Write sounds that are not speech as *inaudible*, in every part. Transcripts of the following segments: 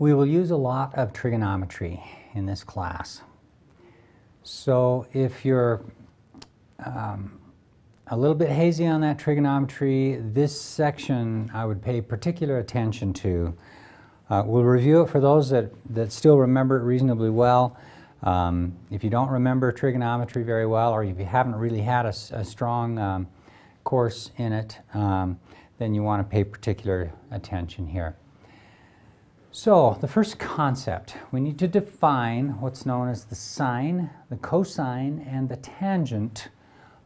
We will use a lot of trigonometry in this class. So if you're um, a little bit hazy on that trigonometry, this section I would pay particular attention to. Uh, we'll review it for those that, that still remember it reasonably well. Um, if you don't remember trigonometry very well, or if you haven't really had a, a strong um, course in it, um, then you want to pay particular attention here. So the first concept, we need to define what's known as the sine, the cosine, and the tangent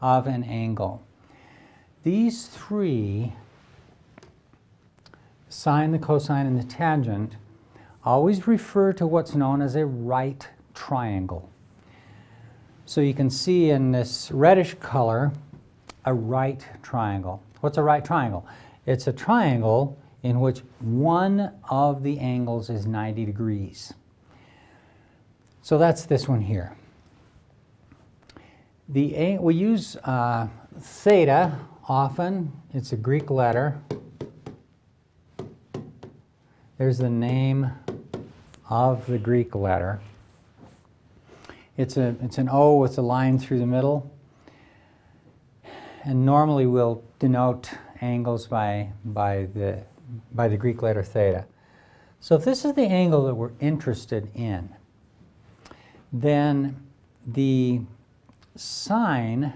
of an angle. These three, sine, the cosine, and the tangent, always refer to what's known as a right triangle. So you can see in this reddish color a right triangle. What's a right triangle? It's a triangle in which one of the angles is 90 degrees. So that's this one here. The, we use uh, theta often. It's a Greek letter. There's the name of the Greek letter. It's, a, it's an O with a line through the middle. And normally we'll denote angles by, by, the, by the Greek letter theta. So if this is the angle that we're interested in, then the sine,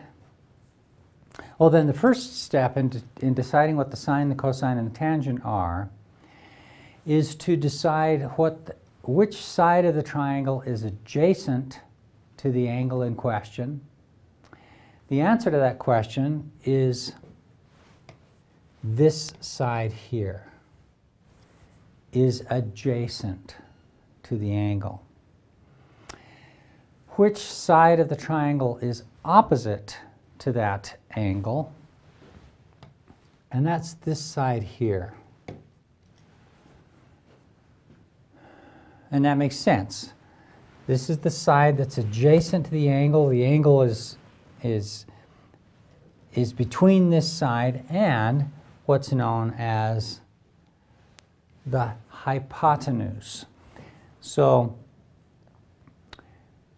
well then the first step in, in deciding what the sine, the cosine, and the tangent are is to decide what the, which side of the triangle is adjacent to the angle in question? The answer to that question is this side here is adjacent to the angle. Which side of the triangle is opposite to that angle? And that's this side here. And that makes sense. This is the side that's adjacent to the angle. The angle is, is, is between this side and what's known as the hypotenuse. So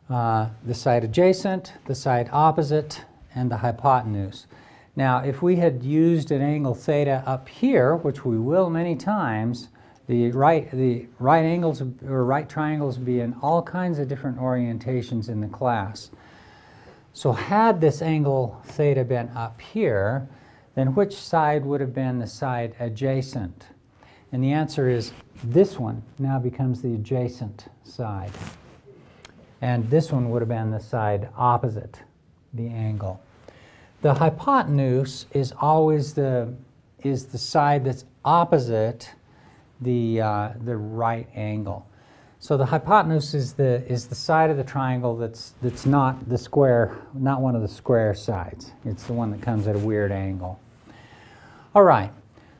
uh, the side adjacent, the side opposite, and the hypotenuse. Now, if we had used an angle theta up here, which we will many times, the right, the right angles or right triangles be in all kinds of different orientations in the class. So had this angle theta been up here, then which side would have been the side adjacent? And the answer is this one now becomes the adjacent side. And this one would have been the side opposite the angle. The hypotenuse is always the, is the side that's opposite the, uh, the right angle. So the hypotenuse is the, is the side of the triangle that's, that's not the square, not one of the square sides. It's the one that comes at a weird angle. All right,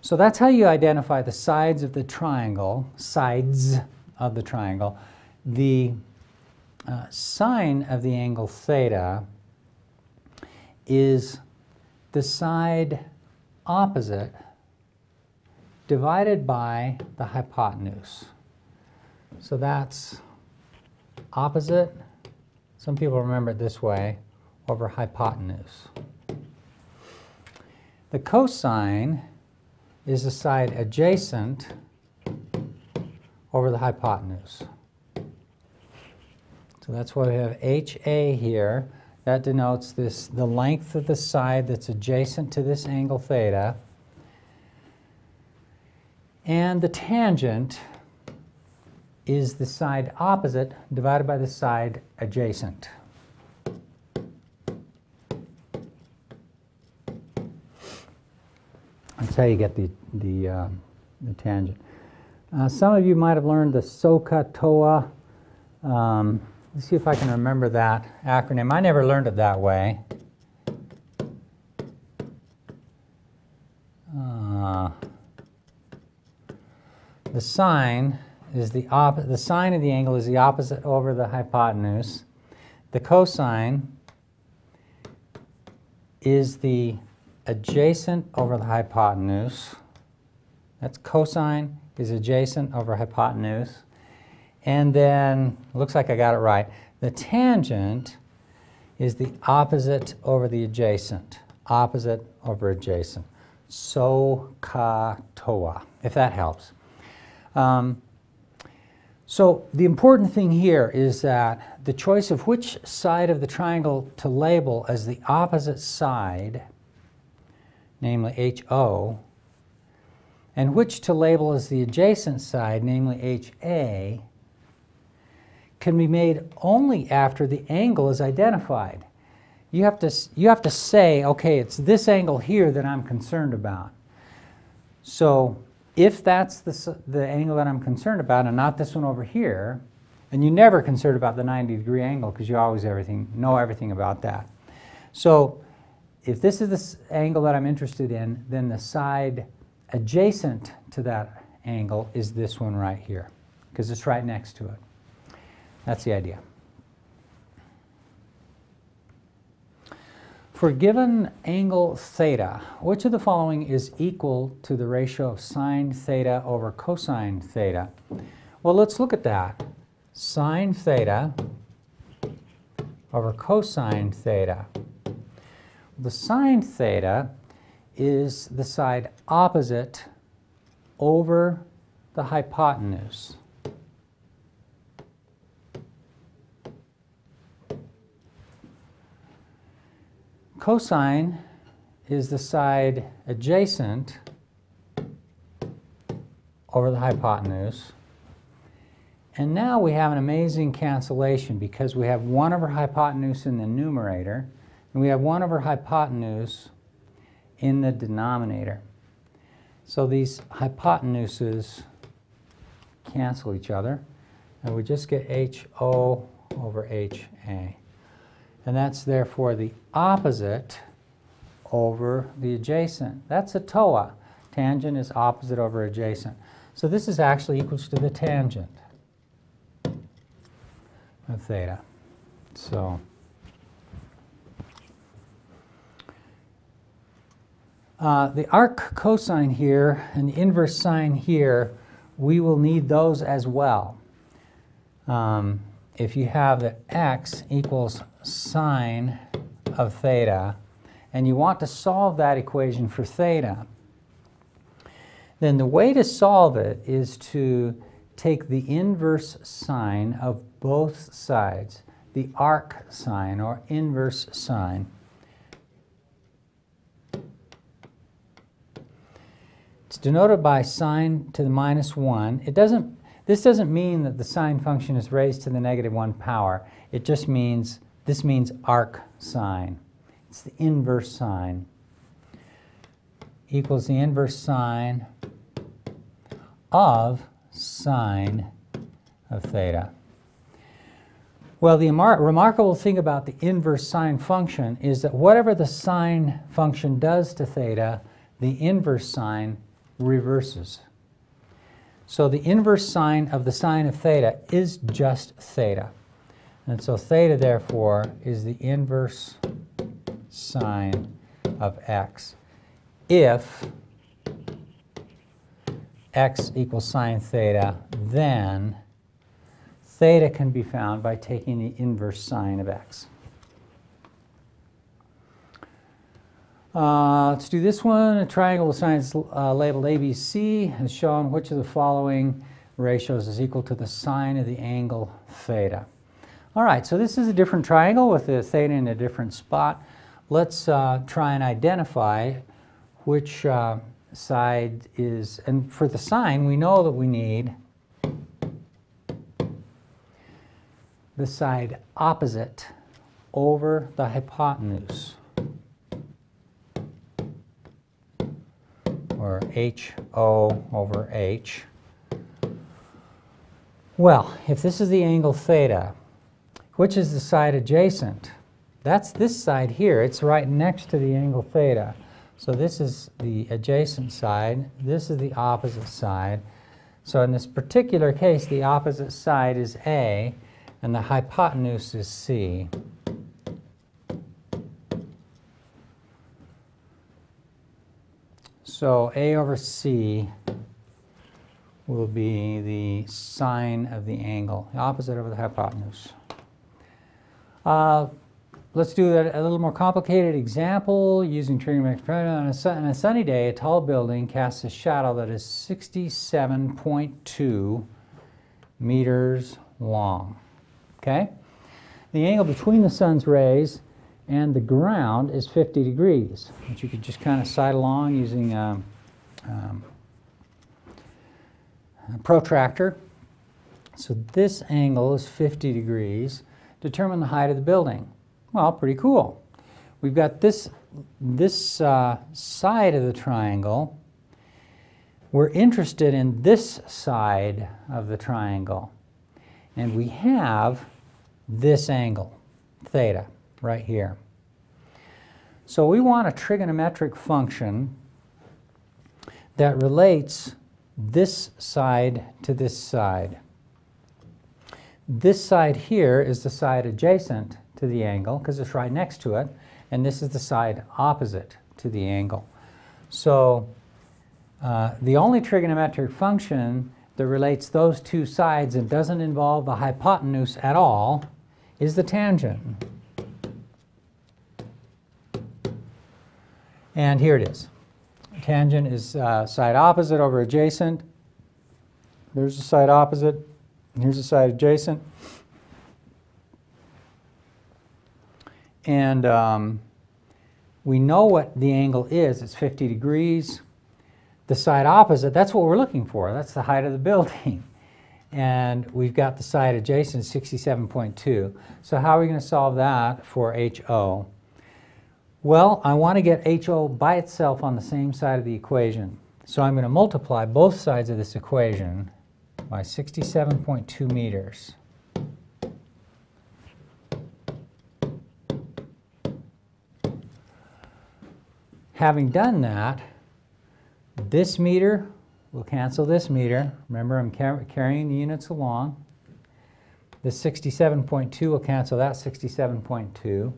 so that's how you identify the sides of the triangle, sides of the triangle. The uh, sine of the angle theta is the side opposite divided by the hypotenuse. So that's opposite, some people remember it this way, over hypotenuse. The cosine is the side adjacent over the hypotenuse. So that's why we have HA here. That denotes this, the length of the side that's adjacent to this angle theta. And the tangent is the side opposite divided by the side adjacent. That's how you get the, the, uh, the tangent. Uh, some of you might have learned the SOHCAHTOA. Um, let's see if I can remember that acronym. I never learned it that way. Uh, the sine is the op the sine of the angle is the opposite over the hypotenuse. The cosine is the adjacent over the hypotenuse. That's cosine is adjacent over hypotenuse. And then, looks like I got it right, the tangent is the opposite over the adjacent. Opposite over adjacent. So ka toa, if that helps. Um, so the important thing here is that the choice of which side of the triangle to label as the opposite side, namely HO, and which to label as the adjacent side, namely HA, can be made only after the angle is identified. You have to, you have to say, okay, it's this angle here that I'm concerned about. So if that's the, the angle that I'm concerned about and not this one over here, and you never concerned about the 90 degree angle because you always everything, know everything about that. So if this is the angle that I'm interested in, then the side adjacent to that angle is this one right here because it's right next to it. That's the idea. For given angle theta, which of the following is equal to the ratio of sine theta over cosine theta? Well, let's look at that. Sine theta over cosine theta. The sine theta is the side opposite over the hypotenuse. Cosine is the side adjacent over the hypotenuse. And now we have an amazing cancellation because we have 1 over hypotenuse in the numerator and we have 1 over hypotenuse in the denominator. So these hypotenuses cancel each other and we just get HO over HA and that's therefore the opposite over the adjacent. That's a TOA. Tangent is opposite over adjacent. So this is actually equals to the tangent of theta. So uh, the arc cosine here and the inverse sine here, we will need those as well. Um, if you have the x equals sine of theta, and you want to solve that equation for theta, then the way to solve it is to take the inverse sine of both sides, the arc sine or inverse sine. It's denoted by sine to the minus 1. It doesn't, this doesn't mean that the sine function is raised to the negative 1 power. It just means this means arc sine. It's the inverse sine. Equals the inverse sine of sine of theta. Well, the remarkable thing about the inverse sine function is that whatever the sine function does to theta, the inverse sine reverses. So the inverse sine of the sine of theta is just theta. And so theta, therefore, is the inverse sine of x if x equals sine theta, then theta can be found by taking the inverse sine of x. Uh, let's do this one. A triangle with sides uh, labeled ABC has shown which of the following ratios is equal to the sine of the angle theta. All right, so this is a different triangle with the theta in a different spot. Let's uh, try and identify which uh, side is, and for the sine, we know that we need the side opposite over the hypotenuse, or HO over H. Well, if this is the angle theta, which is the side adjacent? That's this side here. It's right next to the angle theta. So this is the adjacent side. This is the opposite side. So in this particular case, the opposite side is A, and the hypotenuse is C. So A over C will be the sine of the angle, the opposite of the hypotenuse. Uh, let's do a, a, little more complicated example using trigonometric on a, on a sunny day, a tall building casts a shadow that is 67.2 meters long. Okay? The angle between the sun's rays and the ground is 50 degrees, which you could just kind of sight along using um, um, a protractor. So this angle is 50 degrees. Determine the height of the building. Well, pretty cool. We've got this, this uh, side of the triangle. We're interested in this side of the triangle. And we have this angle, theta, right here. So we want a trigonometric function that relates this side to this side. This side here is the side adjacent to the angle because it's right next to it, and this is the side opposite to the angle. So uh, the only trigonometric function that relates those two sides and doesn't involve the hypotenuse at all is the tangent. And here it is. Tangent is uh, side opposite over adjacent. There's the side opposite. Here's the side adjacent. And um, we know what the angle is. It's 50 degrees. The side opposite, that's what we're looking for. That's the height of the *laughs* building. And we've got the side adjacent, 67.2. So how are we going to solve that for HO? Well, I want to get HO by itself on the same side of the equation. So I'm going to multiply both sides of this equation by 67.2 meters. Having done that, this meter will cancel this meter. Remember, I'm car carrying the units along. This 67.2 will cancel that 67.2.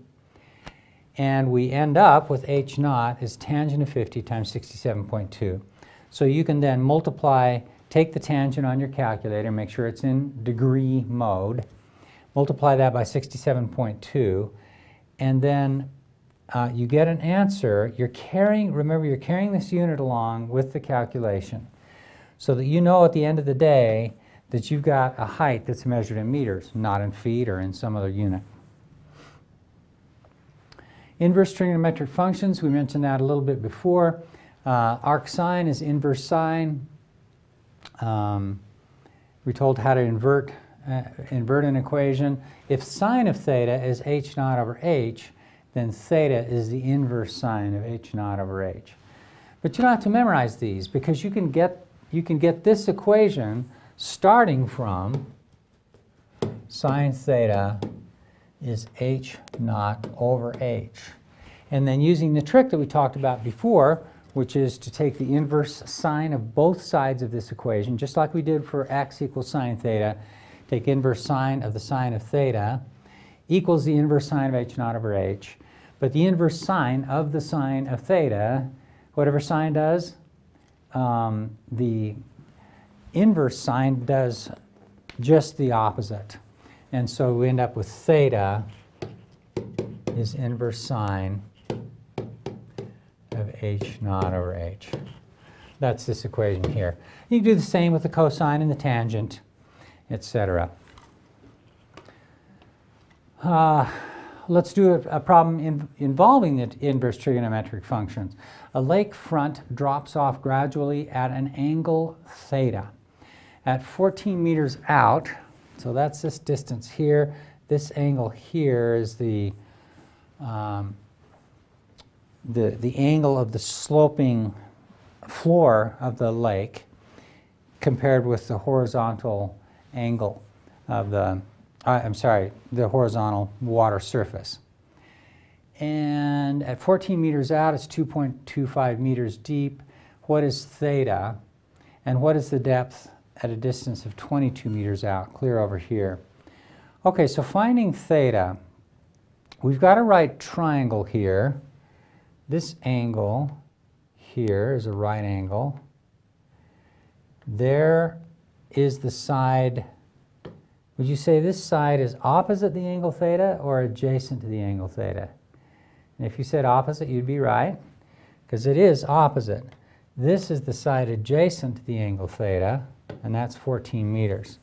And we end up with h naught is tangent of 50 times 67.2. So you can then multiply, take the tangent on your calculator, make sure it's in degree mode, multiply that by 67.2, and then uh, you get an answer. You're carrying, remember, you're carrying this unit along with the calculation so that you know at the end of the day that you've got a height that's measured in meters, not in feet or in some other unit. Inverse trigonometric functions, we mentioned that a little bit before. Uh, arc sine is inverse sine. Um, we told how to invert, uh, invert an equation. If sine of theta is h naught over h, then theta is the inverse sine of h naught over h. But you don't have to memorize these because you can get, you can get this equation starting from sine theta is h naught over h. And then using the trick that we talked about before, which is to take the inverse sine of both sides of this equation, just like we did for x equals sine theta, take inverse sine of the sine of theta, equals the inverse sine of h naught over h. But the inverse sine of the sine of theta, whatever sine does, um, the inverse sine does just the opposite. And so we end up with theta is inverse sine h naught over h. That's this equation here. You can do the same with the cosine and the tangent, etc. Uh, let's do a, a problem in, involving the inverse trigonometric functions. A lakefront drops off gradually at an angle theta. At 14 meters out, so that's this distance here. This angle here is the, um, the, the angle of the sloping floor of the lake compared with the horizontal angle of the, I'm sorry, the horizontal water surface. And at 14 meters out, it's 2.25 meters deep. What is theta? And what is the depth at a distance of 22 meters out, clear over here. Okay, so finding theta, we've got a right triangle here. This angle here is a right angle. there is the side, would you say this side is opposite the angle theta or adjacent to the angle theta? And if you said opposite, you'd be right, because it is opposite. This is the side adjacent to the angle theta, and that's 14 meters.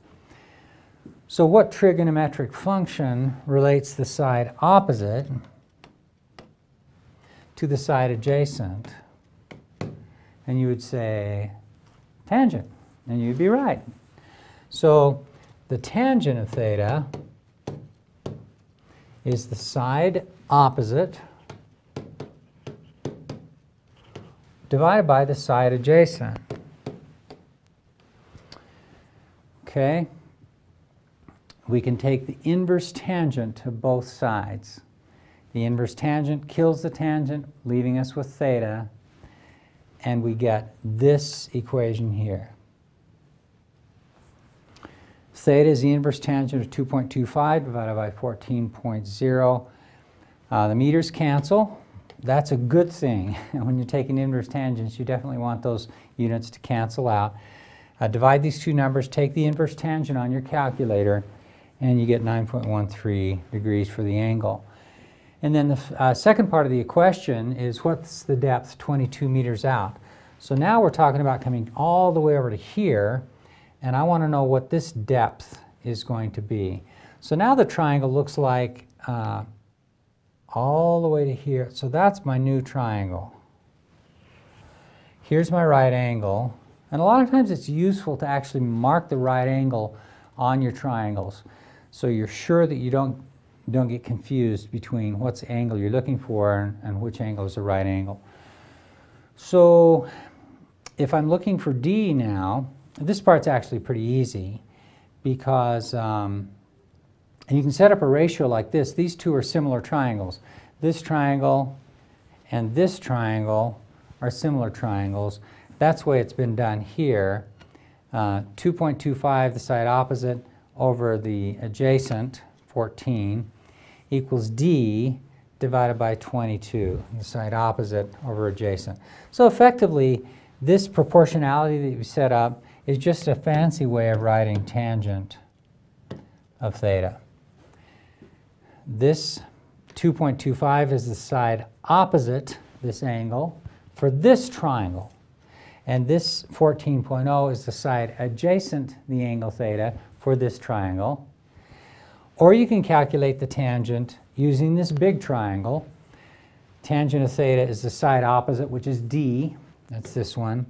So what trigonometric function relates the side opposite to the side adjacent? And you would say tangent, and you'd be right. So the tangent of theta is the side opposite divided by the side adjacent. Okay? We can take the inverse tangent of both sides. The inverse tangent kills the tangent, leaving us with theta, and we get this equation here. Theta is the inverse tangent of 2.25 divided by 14.0. Uh, the meters cancel. That's a good thing. *laughs* when you're taking inverse tangents, you definitely want those units to cancel out. Uh, divide these two numbers, take the inverse tangent on your calculator, and you get 9.13 degrees for the angle. And then the uh, second part of the question is what's the depth 22 meters out? So now we're talking about coming all the way over to here, and I want to know what this depth is going to be. So now the triangle looks like uh, all the way to here. So that's my new triangle. Here's my right angle. And a lot of times it's useful to actually mark the right angle on your triangles so you're sure that you don't, don't get confused between what's angle you're looking for and, and which angle is the right angle. So if I'm looking for D now, this part's actually pretty easy because um, you can set up a ratio like this. These two are similar triangles. This triangle and this triangle are similar triangles. That's the way it's been done here. Uh, 2.25, the side opposite, over the adjacent, 14, equals D divided by 22, the side opposite over adjacent. So effectively, this proportionality that you set up is just a fancy way of writing tangent of theta. This 2.25 is the side opposite this angle for this triangle. And this 14.0 is the side adjacent the angle theta for this triangle. Or you can calculate the tangent using this big triangle. Tangent of theta is the side opposite, which is D, that's this one,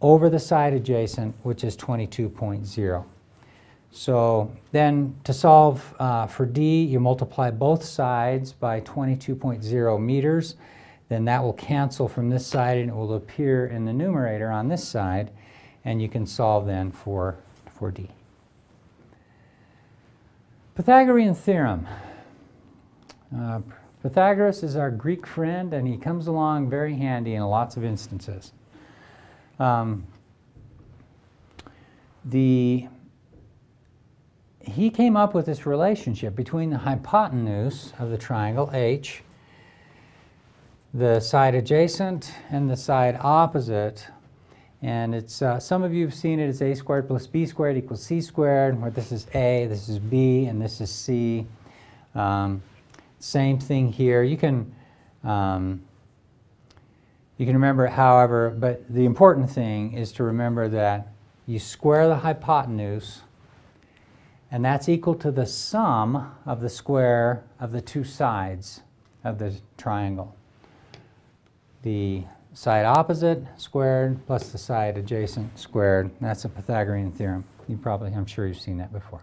over the side adjacent, which is 22.0. So then to solve uh, for D, you multiply both sides by 22.0 meters. Then that will cancel from this side and it will appear in the numerator on this side. And you can solve then for, for D. Pythagorean theorem. Uh, Pythagoras is our Greek friend and he comes along very handy in lots of instances. Um, the he came up with this relationship between the hypotenuse of the triangle H, the side adjacent, and the side opposite. And it's uh, some of you have seen it as a squared plus b squared equals c squared, where this is a, this is b, and this is c. Um, same thing here. You can um, you can remember it however, but the important thing is to remember that you square the hypotenuse and that's equal to the sum of the square of the two sides of the triangle. The side opposite squared plus the side adjacent squared. That's a Pythagorean theorem. You probably, I'm sure you've seen that before.